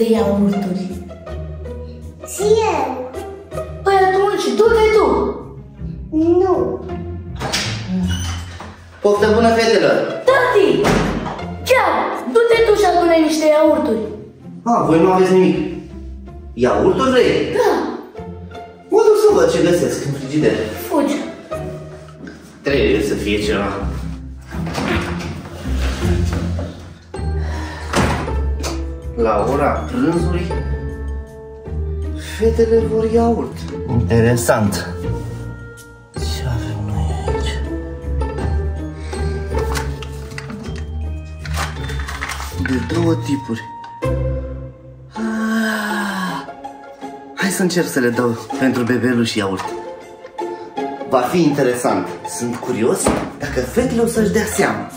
de iaurturi. Și eu. Păi atunci, du-te tu! Nu. Poftă bună, fetelor! Tati! Chiar, du-te tu și adune niște iaurturi. A, voi nu aveți nimic. Iaurturi vrei? Da, Mă duc să văd ce găsesc în frigider. fugi. Trebuie să fie ceva. La ora prânzului, fetele vor iaurt. Interesant. Ce avem noi aici? De două tipuri. Ah. Hai să încerc să le dau pentru bebeluși iaurt. Va fi interesant. Sunt curios dacă fetele o să-și dea seama.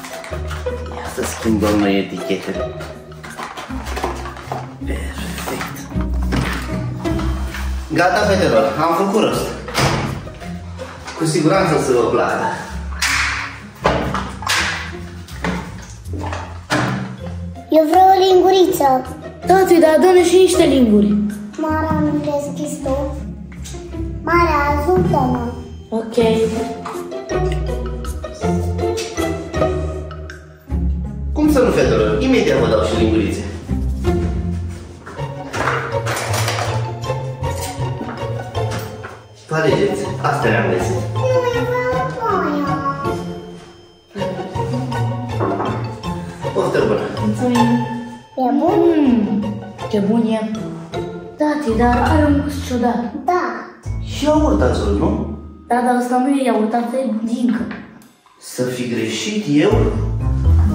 Ia să schimbăm noi etichetele. Gata, fetelor, am făcut rost. Cu siguranță o să vă placă. Eu vreau o linguriță. Tati, dar dă și niște linguri. Mara, nu deschis tu? Mara, ajută-mă. Ok. Cum să nu, fetelor? Imediat vă dau și lingurițe. Dar are un gust ciudat. Da. Și iaurt ați vrut, nu? Da, dar ăsta nu e iaurt, asta e budincă. Să fi greșit eu?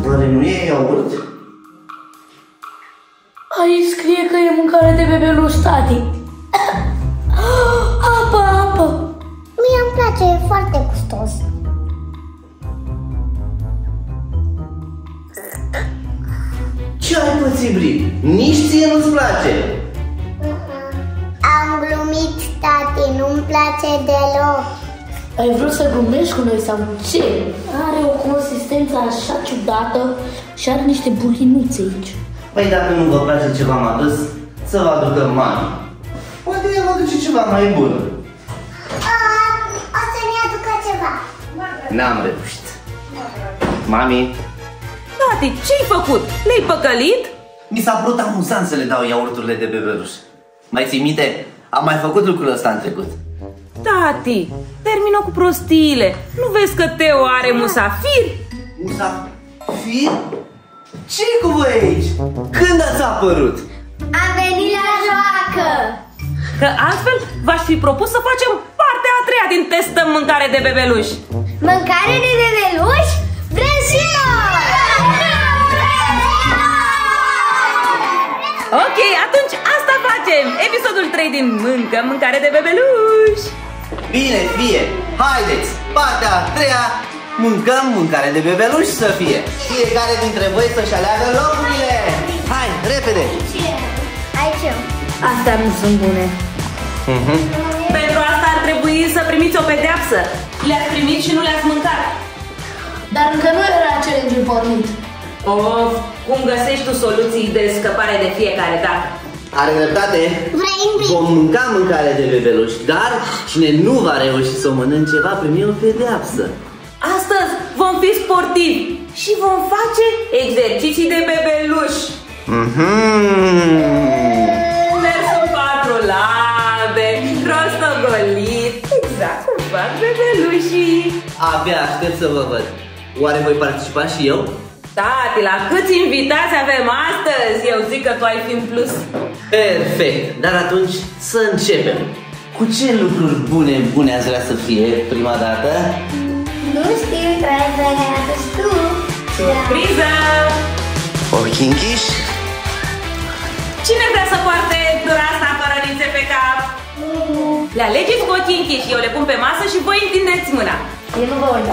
Oare nu e iaurt? Aici scrie că e mâncare de bebeluș, tati. Apă, apă. Mie îmi place, e foarte gustos. Ce ai pățit, Bri? Nici ție nu-ți place. Am glumit, tati, nu-mi place deloc. Ai vrut să glumești cu noi sau ce? Are o consistență așa ciudată și are niște bulinuțe aici. Păi dacă nu vă place ce v-am adus, să vă aducă mami. Poate ea vă aduce ceva mai bun. A, o să ne aducă ceva. N-am reușit. Mami, Tati, ce-ai făcut? Le-ai păcălit? mi s-a părut amuzant să le dau iaurturile de bebeluș. Mai ții minte? Am mai făcut lucrul ăsta în trecut. Tati, termină cu prostiile. Nu vezi că Teo are musafir? Musafir? ce cu voi aici? Când ați apărut? Am venit la joacă. Că altfel v-aș fi propus să facem partea a treia din testăm mâncare de bebeluși. Mâncare de bebeluși? Vrem și noi! Ok, atunci asta facem! Episodul 3 din Mâncă Mâncare de Bebeluși! Bine, fie! Haideți! Partea a treia, mâncăm mâncare de bebeluș să fie! Fiecare dintre voi să-și aleagă locurile! Hai, repede! Aici eu. Astea nu sunt bune. Pentru asta ar trebui să primiți o pedeapsă. Le-ați primit și nu le-ați mâncat. Dar încă nu era challenge pornit. Of, cum găsești tu soluții de scăpare de fiecare dată? Are dreptate? Vrei Ingrid? Vom mânca mâncare de bebeluș, dar cine nu va reuși să o mănânce va primi o pedeapsă. Astăzi vom fi sportivi și vom face exerciții de bebeluși. Mhm. Mers în patru labe, rostogolit, exact cum fac bebelușii. Abia aștept să vă văd. Oare voi participa și eu? Tati, la câți invitați avem astăzi? Eu zic că tu ai fi în plus. Perfect, dar atunci să începem. Cu ce lucruri bune, bune ați vrea să fie prima dată? Nu știu, trebuie să ne aduci tu. Surpriză! Ochii închiși? Cine vrea să poarte dura asta fără nițe pe cap? Le alegeți cu ochii închiși, eu le pun pe masă și voi întindeți mâna. Eu nu vă uit.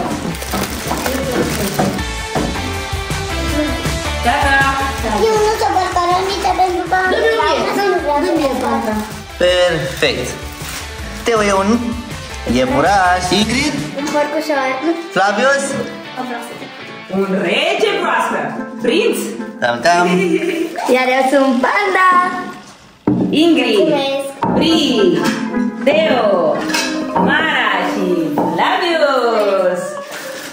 Gata! Eu nu te Perfect. Teo e un iepuraș. Ingrid? Un porcușor. Flavius? Un rege proaspăt. Prinț. Tam, tam. Iar eu sunt panda. Ingrid. Mulțumesc. Bri. Teo. Mara și Flavius.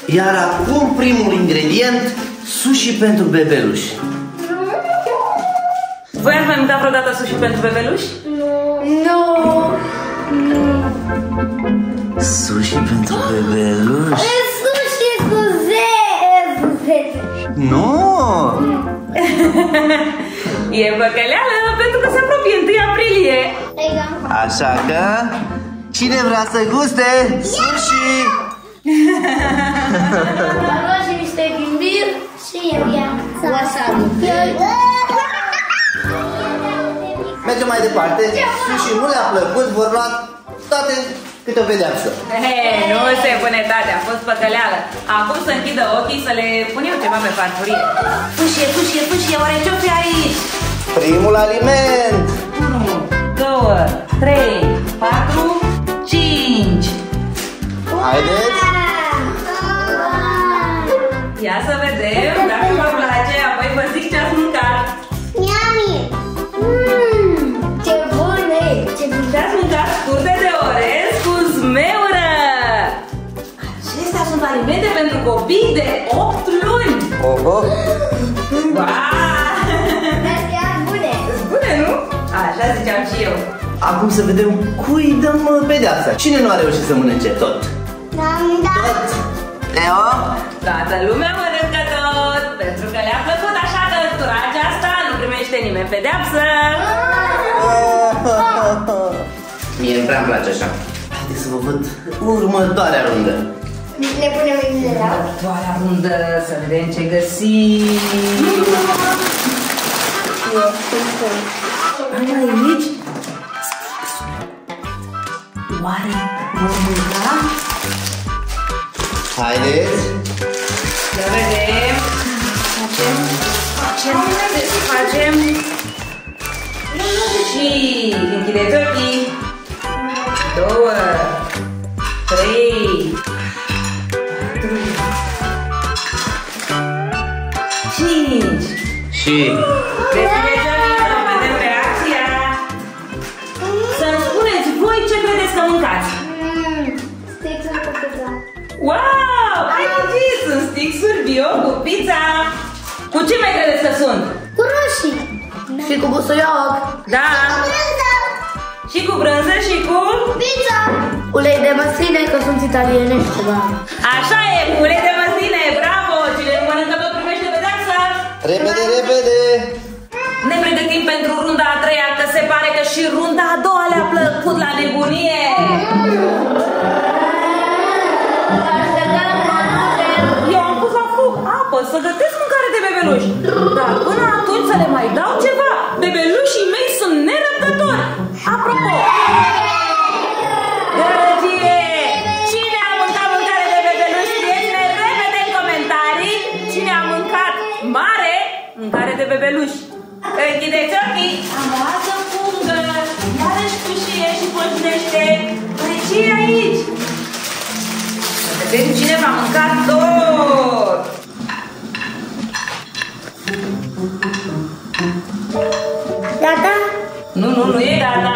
Iar acum primul ingredient, sushi pentru bebeluși. Voi ați mai mâncat vreodată sushi pentru bebeluși? Nu. Sushi pentru bebeluși? E sushi cu Z. Cu Z. Nu! E păcăleală pentru că se apropie 1 aprilie. Exact. Așa că, cine vrea să guste sushi? Am luat și niște ghimbir Și eu i-am. wasabi. Mergem mai departe. Sushi nu le-a plăcut, vor lua toate câte o pedeapsă. He, nu se pune tate, a fost păcăleală. Acum să închidă ochii să le pun eu ceva pe farfurie. Fâșie, fâșie, fâșie, oare ce-o fi aici? Primul aliment. 1, 2, 3, 4, 5. Haideți. Ia să vedem, dacă copii de 8 luni. Oho. Wow! Dar chiar bune. Bune, nu? Așa ziceam și eu. Acum să vedem cui dăm uh, pedeapsa. Cine nu a reușit să mănânce tot? N-am dat. Tot. Leo? Toată lumea mănâncă tot, pentru că le-a plăcut așa că turaja asta nu primește nimeni pedeapsă. Mie nu prea îmi place așa. Haideți să vă văd următoarea rundă. Le punem în la. Doarea rundă, să vedem ce găsim. Ai aici? Oare vom mânca? Haideți. Să vedem. Facem, facem, desfacem. Și închideți ochii. Două, Și Deschideți ochii să vedem reacția. Să-mi spuneți voi ce credeți că mâncați. Mmm. Sticul cu pizza. Wow! Ai auzit? Sunt stixuri bio cu pizza. Cu ce mai credeți că sunt? Cu roșii. Și cu busuioc, Da. Brânză. Și cu brânză și cu... Pizza. ulei de măsline, că sunt italienești ceva. Așa e, repede, repede. Ne pregătim pentru runda a treia, că se pare că și runda a doua le-a plăcut la nebunie. Eu am pus la foc apă să gătesc mâncare de bebeluși. Dar până atunci să le mai dau ceva. Bebelușii mei sunt nerăbdători. Apropo, mâncare de bebeluși. Închideți ochii! Am o altă fungă, iarăși pușie și pocnește. Păi ce e aici? Să vedem cine va mânca tot. Gata? Nu, nu, nu e gata.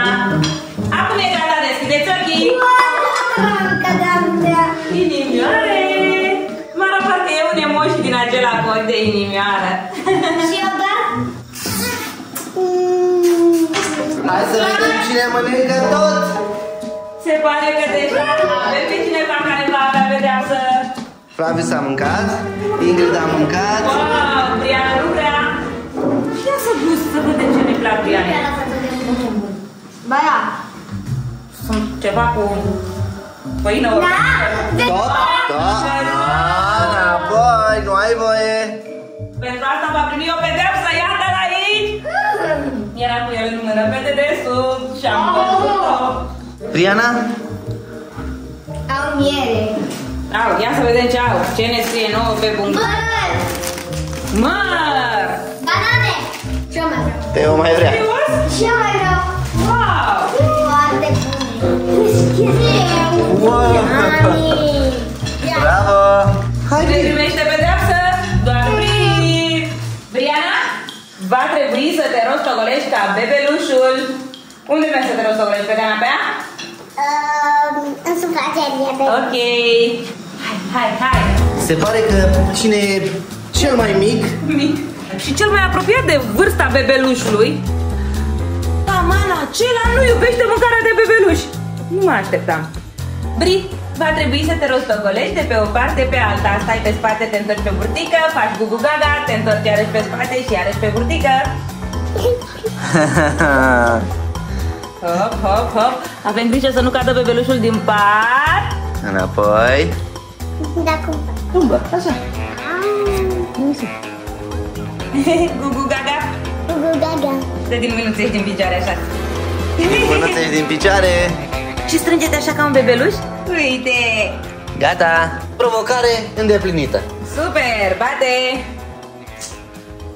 Acum e gata, deschideți ochii. Wow, cadavra. Inimioare! Mara parcă e un emoji din acela cu ochi de inimioară. Și eu Hai să vedem cine mănâncă tot. Se pare că deja avem pe cineva care va avea pedeapsă. Flaviu s-a mâncat, Ingrid a mâncat. Wow, Briana nu vrea. Ia să gust să vedem ce ne plac Briana. Ba da. Sunt ceva cu făină Da. Tot, tot. Ah, Înapoi, nu ai voie. Pentru asta va primi o pedeapsă, iată-l aici. Era cu el în mână pe dedesubt și am văzut-o. Riana? Au miere. Au, ia să vedem ce au. Ce ne scrie nouă pe punct. Măr. Măr! Banane. Ce mai vreau? Teo mai vrea. Serios? Ce mai vreau? Wow! Foarte bune. Wow. Mami. Bravo. Cine Haide. primește pedeapsă? Va trebui să te rostogolești ca bebelușul. Unde vrei să te rostogolești? Pe canapea? Uh, în sufragerie. pe- Ok. Hai, hai, hai. Se pare că cine e cel mai mic Mic. Și cel mai apropiat de vârsta bebelușului, taman acela nu iubește mâncarea de bebeluș. Nu mă așteptam. Bri, va trebui să te rostogolești de pe o parte pe alta. Stai pe spate, te întorci pe burtică, faci gugu gaga, te întorci iarăși pe spate și iarăși pe burtică. Hop, hop, hop. Avem grijă să nu cadă bebelușul din pat. Înapoi Da, cum? Umbă, așa. gugu gaga. Gugu gaga. Dă din minuțești din picioare așa. Mânățești din picioare Și strânge-te așa ca un bebeluș? Uite! Gata Provocare îndeplinită Super! Bate!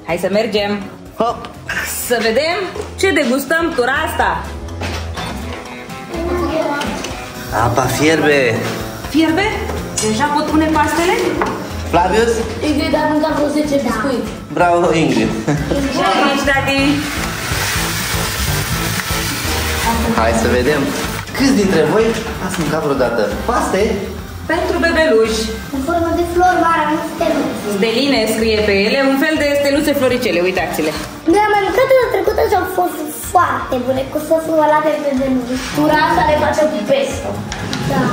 Hai să mergem! Hop Să vedem ce degustăm tura asta! Apa fierbe Fierbe? Deja pot pune pastele? Flavius Ingrid a mâncat vreo 10 biscuit. Bravo Ingrid Și aici, tati! Hai să vedem Câți dintre voi ați mâncat vreodată paste? Pentru bebeluși. În formă de flori mare, nu steluțe. Steline scrie pe ele, un fel de steluțe floricele, uitați-le. Noi am mai mâncat de trecută și au fost foarte bune, cu sosul ăla de bebeluș. Tura asta le face cu pesto. Da.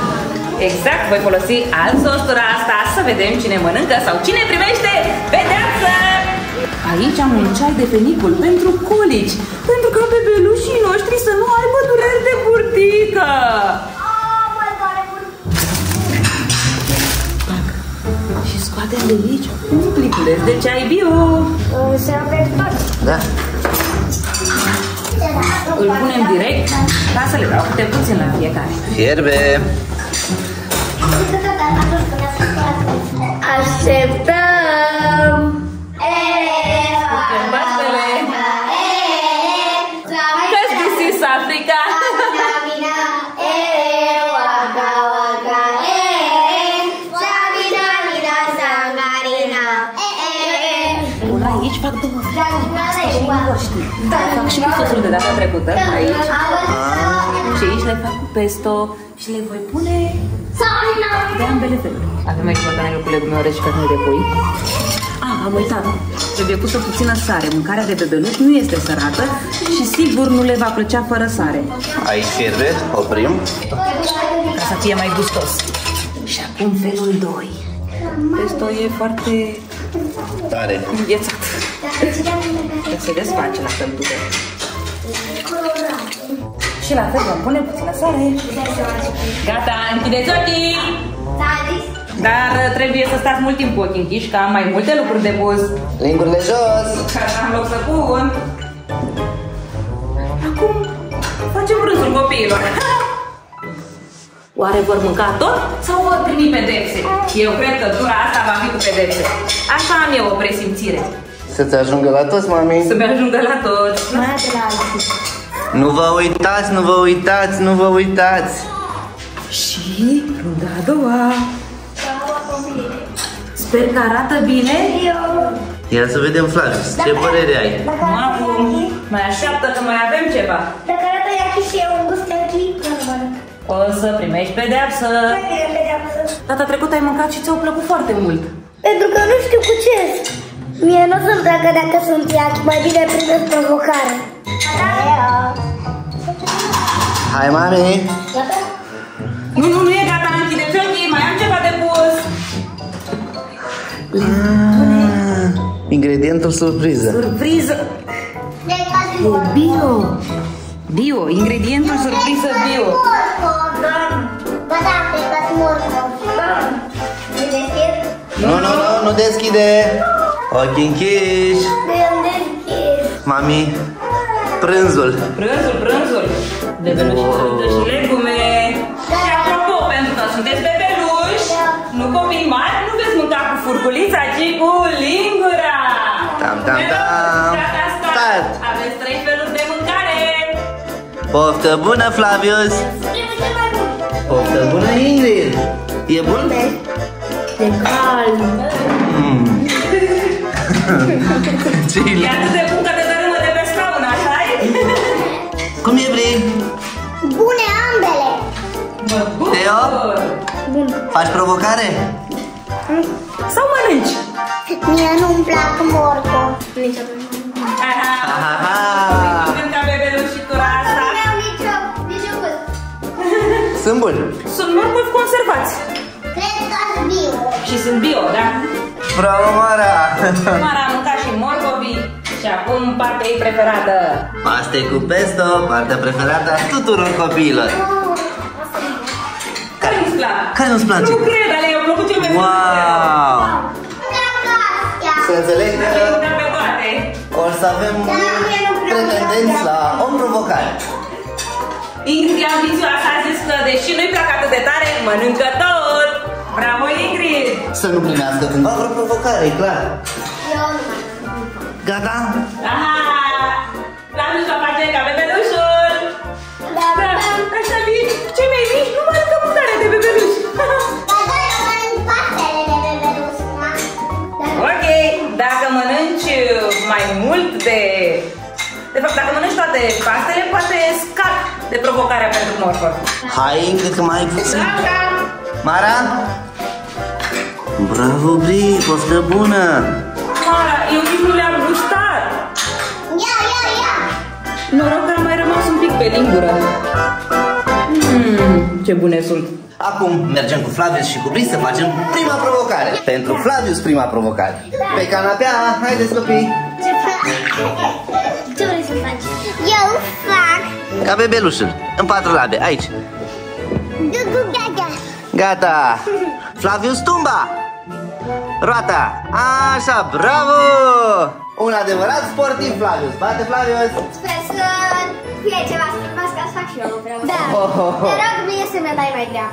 Exact, voi folosi alt sos tura asta să vedem cine mănâncă sau cine primește pedeapsă! Aici am un ceai de fenicul pentru colici, pentru ca bebelușii noștri să nu aibă dureri de burtică. Ah, mai tare bun. Și scoatem de aici un pliculeț de ceai bio. Se pentru toți. Da Îl punem direct ca să le dau câte puțin la fiecare. Fierbe Așteptăm! De data trecută aici. Și aici le fac cu pesto și le voi pune de ambele feluri. Avem aici borcanelul cu legume orez și carne de pui. Ah, am uitat. Trebuie pusă puțină sare. Mâncarea de bebeluș nu este sărată și sigur nu le va plăcea fără sare. Aici fierbe, oprim Ca să fie mai gustos. Și acum felul 2. Pesto e foarte Tare înghețat. Că se desface la căldură. Și la fel vom pune puțină sare. Gata, închideți ochii! Dar trebuie să stați mult timp cu ochii închiși, că am mai multe lucruri de pus. Lingurile jos Ca să am loc să pun. Acum facem râsul copiilor. Oare vor mânca tot sau vor primi pedepse? Eu cred că tura asta va fi cu pedepse. Așa am eu o presimțire. Să-ți ajungă la toți, mami Să-mi ajungă la toți. Mai de la alții. Nu vă uitați, nu vă uitați, nu vă uitați Și runda a doua. Sper că arată bine. Ia să vedem, Flavius, ce părere ai? Acum mai așteaptă că mai avem ceva. Dacă arată iachi și eu un gust iachi, nu mănânc. O să primești pedeapsă. Mai bine pedeapsă. Data trecută ai mâncat și ți-au plăcut foarte mult. Pentru că nu știu cu ce. Mie nu să-mi placă dacă sunt iachi, mai bine primesc provocare. Hai, mami Nu, nu, nu e gata, închideți ochii, mai am ceva de pus. Ingredientul surpriză Surpriză. E bio. Bio, ingredientul surpriză bio. Ba da, plecați morcov. Nu deschid? Nu, nu, nu, nu deschide Ochii închiși Nu am deschis. Mami, prânzul Prânzul, prânzul. Bebeluși Wow. wow. și legume. Și apropo, pentru că sunteți bebeluși, nu copii mari, nu veți mânca cu furculița, ci cu lingura. Tam, tam, tam. Gata, Start. start. Aveți trei feluri de mâncare. Poftă bună, Flavius Primul cel mai bun. Poftă bună, Ingrid E bun? De calm. Mm. Chile. E atât de bun că te dărâmă de pe scaun, așa -i? Cum e, Bri? Bune ambele! Bă, bun! Teo? Bun. Faci provocare? Mm. Sau mănânci? Mie nu-mi plac morco. Nici Aha! Aha! Aha. Când ca bebelușitura asta. Nu am. Sunt bun. Sunt morcovi conservați. Cred că sunt bio. Și sunt bio, da? Bravo, Mara! Mara a mâncat și morcovii și acum partea ei preferată. Asta e cu pesto, partea preferată a tuturor copiilor. Care nu-ți plac? Care nu-ți place? Nu cred, ale i-au plăcut cel mai mult. Wow! Să înțeleg că Da pe toate. o să avem pretendenți la o provocare. Ingrid e ambițioasă, a zis că deși nu-i plac atât de tare, mănâncă tot. Bravo, Ingrid! Să nu primească cândva vreo provocare, e clar. Eu nu Gata? Aha! La nu și-o face ca bebelușul! Da, Da, așa mici, cei mai mici nu mănâncă mâncare de bebeluș. Dar da, eu mănânc pastele de bebeluș. ok, dacă mănânci mai mult de... De fapt, dacă mănânci toate pastele, poate scap de provocarea pentru morcov. Hai, încă că mai ai puțin. Gata! Mara? Bravo, Bri, poftă bună! Mara, eu nici nu le-am gustat. Ia, ia, ia. Noroc că am mai rămas un pic pe lingură. Mm, ce bune sunt. Acum mergem cu Flavius și cu Bri să facem prima provocare. Pentru Flavius, prima provocare. Pe canapea, haideți copii. Ce fac? Ce vrei să faci? Eu fac Ca bebelușul, în patru labe, aici. dugu gaga. Gata! Flavius tumba! Roata! Așa, bravo! Un adevărat sportiv, Flavius. Bate, Flavius! Sper să fie ceva schimbat ca să fac și eu vreau. Da. Oh, oh, oh. Te rog mie să mi dai mai grea.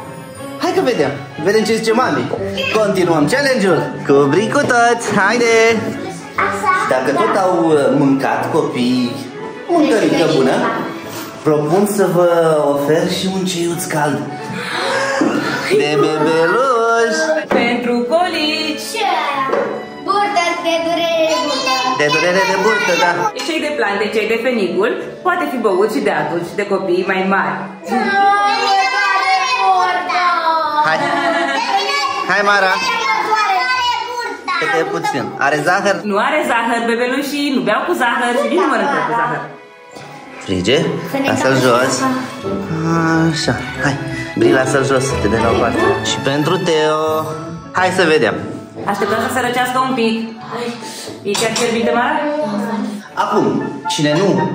Hai că vedem. Vedem ce zice mami. Continuăm challenge-ul. Cu Bri cu toți. Haide! Așa. Dacă tot au uh, mâncat copii mâncărică bună, propun să vă ofer și un ceiuț cald. De bebeluș! Pentru colici. Ce? Burtă de durere burtă. De durere de burtă, da. Cei de plante, cei de fenicul, poate fi băut și de adulți și de copii mai mari. Hai, hai Mara, câte puțin. Are zahăr? Nu are zahăr, bebelușii nu beau cu zahăr și nici nu mănâncă cu zahăr. Frige, lasă-l jos. Așa, hai. Bri, lasă-l jos, te dai la o parte. Și pentru Teo. Hai să vedem. Așteptăm să se răcească un pic. E chiar fierbinte mare? Acum, cine nu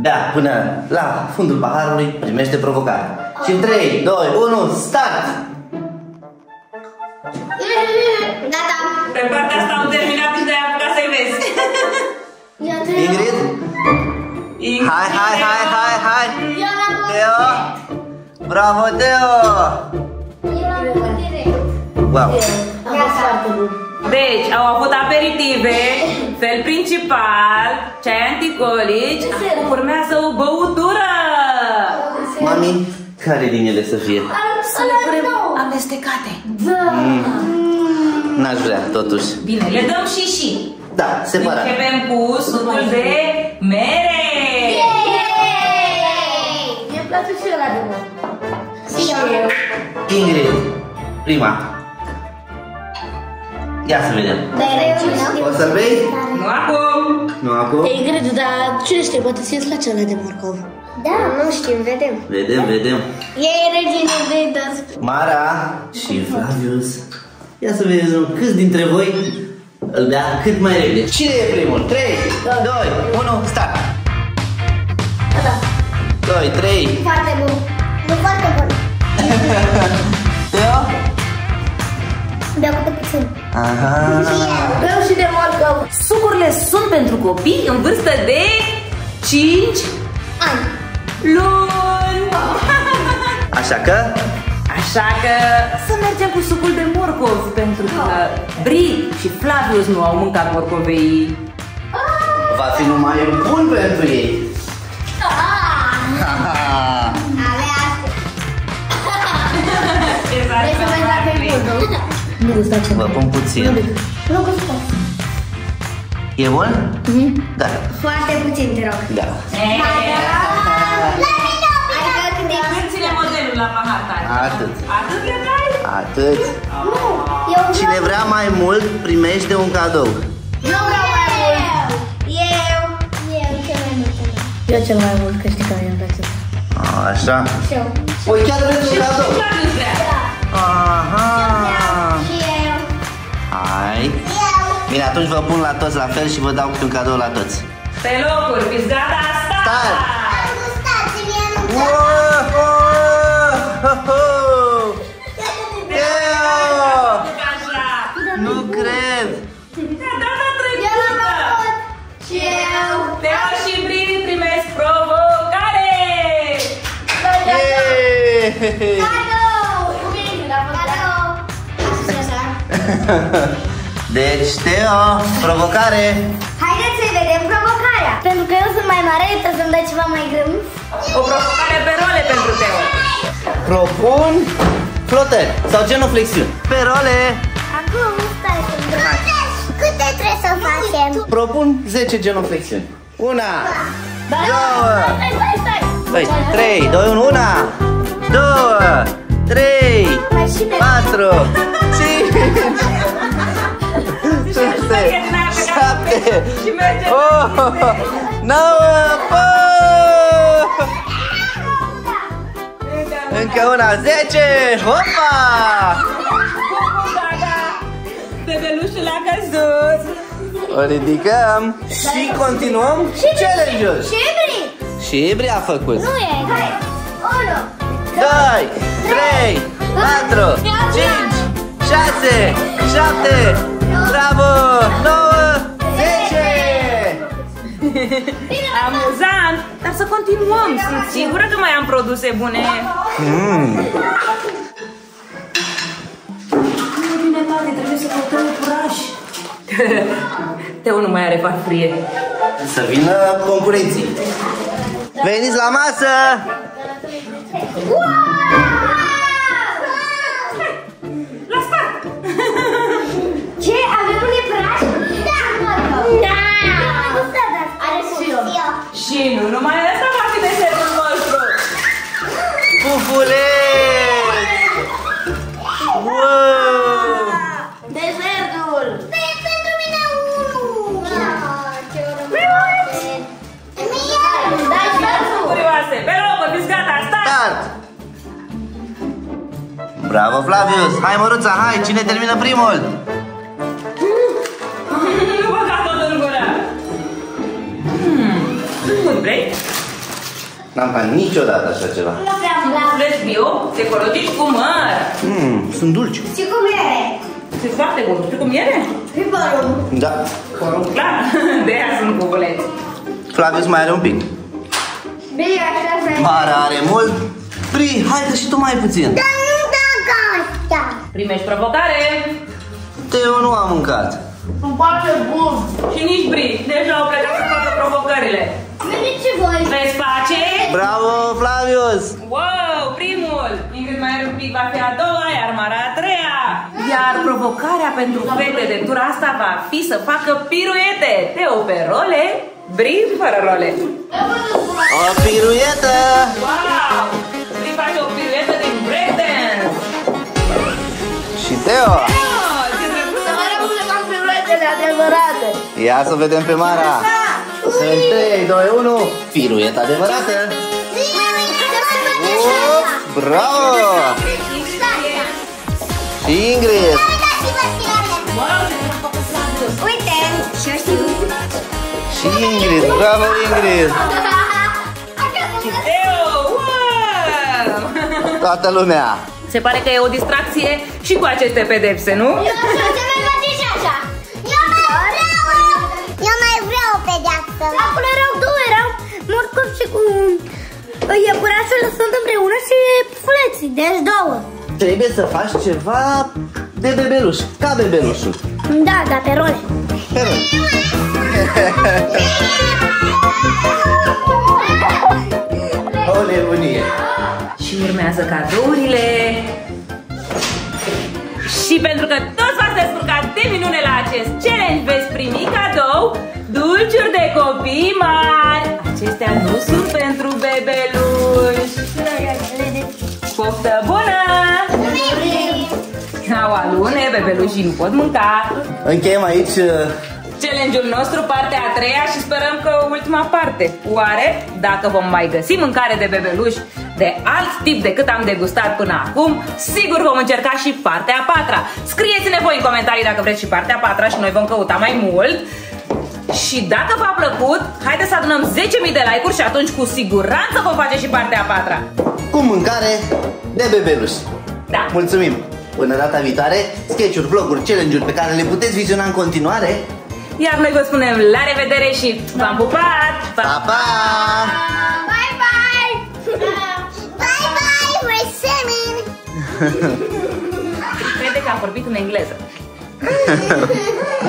bea până la fundul paharului, primește provocare. Și în 3, 2, 1, start! Gata. Pe partea asta am terminat și de-aia apucat să-i vezi. Ingrid? Ingrid. Hai, hai, hai, hai, hai! Eu l-am Teo! Bravo, Teo! Eu l-am făcut direct. Wow! A fost foarte bun. Deci, au avut aperitive, fel principal, ceai anticolici, acum urmează o băutură. Mami, care din ele să fie? Să le punem amestecate. N-aș vrea, totuși. Bine, le dăm și și. Da, separat. Începem cu sucul de mere. Place și ăla de mult. Și eu. Ingrid, prima. Ia să vedem. Dar eu nu știu. O să bei? Nu acum. Nu acum? Ei, Ingrid, dar cine știe, poate ți-e place ăla de morcov. Da, nu știu, vedem. Vedem, vedem. E regina de dos. Mara și Flavius. Ia să vedem câți dintre voi îl bea cât mai repede. Cine e primul? 3, 2, 1, start! 2, 3, Foarte bun. Nu foarte bun. Teo? Beau câte puțin. Aha. Vreau și de morcov. Sucurile sunt pentru copii în vârstă de 5 Ani. luni. Așa că, Așa că să mergem cu sucul de morcov, pentru că Bri și Flavius nu au mâncat morcovei. va fi numai bun pentru ei. Nu gusta ce Vă pun puțin. Nu gusta. E bun? Da. Foarte puțin, te rog. Da. La mine, Adică cât de Ține modelul la pahar tare. Atât. Atât le dai? Atât. Nu, eu vreau... Cine vrea mai mult, primește un cadou. Eu vreau mai mult. Eu. Eu cel mai mult. Eu cel mai mult, că știi că mie îmi place. Așa. Și eu. Păi chiar vreți un cadou? Clar nu vrea. Aha. Bine, atunci vă pun la toți la fel și vă dau câte un cadou la toți. Pe locuri, fiți gata, Stai! Am stai! gustat și mie nu Teo! Așa. Nu cred! Da, data Eu l-am trecută. făcut. Și eu. Teo și Brin primesc provocare! Yeee! Cadou. Cadou. Așa. Deci, Teo, provocare! Haideți să vedem provocarea. Pentru că eu sunt mai mare, trebuie să-mi dai ceva mai greu. O provocare pe role pentru Teo. Propun flotări sau genuflexiuni. Pe role, Acum stai să Câte trebuie să facem? propun 10 genuflexiuni. Una, Da. două, Stai, stai, stai. Păi, 3, 2, 1, una, două, trei, Mai și de- patru, cinci, șase, șapte, Și merge. oh, nouă, po! Încă una, zece, hopa! Da, da. Bebelușul a căzut. O ridicăm și continuăm challenge-ul. Și Ibri. Și Ibri a făcut. Nu e. Hai. Unu. 2, 3, 4, 5, 6, 7, bravo, 9, 10! Amuzant, dar să continuăm. Sunt sigură că mai am produse bune. Mm. Bine, tati, trebuie să căutăm furaș. Teo nu mai are farfurie. Să vină concurenții. Veniți la masă! La Și nu numai asta va fi desertul nostru. Pufuleți! Wow! Desertul. Pentru mine unul. Ce Mie. Dai și Curioase, pe locuri, fiți gata, start! Start! Bravo, Flavius! Hai, Măruța, hai! Cine termină primul? Vrei? N-am ca niciodată așa ceva. Vreți bio, ecologici cu măr. Mm, sunt dulci. Și cum e? Și foarte bun. Știi cum e? Piparul. Da. Clar, de aia sunt cubuleți. Flavius mai are un pic. Bine, așa vrei. Mara are mult. Pri, hai că și tu mai ai puțin. Dar nu dacă asta. Primești provocare Teo nu a mâncat. Îmi place bun. și nici Bri. Deja au plecat să facă provocările. Veniți și voi. Veți face? Bravo, Flavius! Wow, primul! Ingrid mai are un pic, va fi a doua, iar Mara a treia. Iar provocarea pentru fete de tura asta va fi să facă piruete. Teo pe role, Bri fără role. O piruietă! Wow! Bri face o piruetă din breakdance. Și Teo! Ia să vedem pe Mara! În 3, 2, 1, pirueta adevărată! Up, bravo! Și Ingrid! Wow, ce drăguț a făcut Flavius. Uite, și eu știu. Și Ingrid! Bravo, Ingrid! Teo, wow! Toată lumea! Se pare că e o distracție și cu aceste pedepse, nu? Acolo erau două, erau morcov și cu iepurașul sunt împreună și pufuleții, deci două. Trebuie să faci ceva de bebeluș, ca bebelușul. Da, da, pe role. Pe rând. O nebunie! Și urmează cadourile. Și pentru că toți v-ați descurcat de minune la acest challenge, veți primi cadou dulciuri de copii mari. Acestea nu sunt pentru bebeluși. Poftă bună! Au alune, bebelușii nu pot mânca. Încheiem aici uh, Challenge-ul nostru, partea a treia și sperăm că ultima parte. Oare, dacă vom mai găsi mâncare de bebeluși de alt tip decât am degustat până acum, sigur vom încerca și partea a patra. Scrieți-ne voi în comentarii dacă vreți și partea a patra și noi vom căuta mai mult. Și dacă v-a plăcut, haideți să adunăm 10.000 de like-uri și atunci cu siguranță vom face și partea a patra. cu mâncare de bebeluși. Da. Mulțumim! Până data viitoare, sketch-uri, vloguri, challenge-uri pe care le puteți viziona în continuare. Iar noi vă spunem la revedere și v-am pupat! Pa! Pa, pa! Bye bye! Bye bye, we're swimming! Crede că am vorbit în engleză.